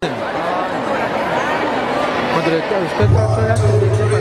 Cuando usted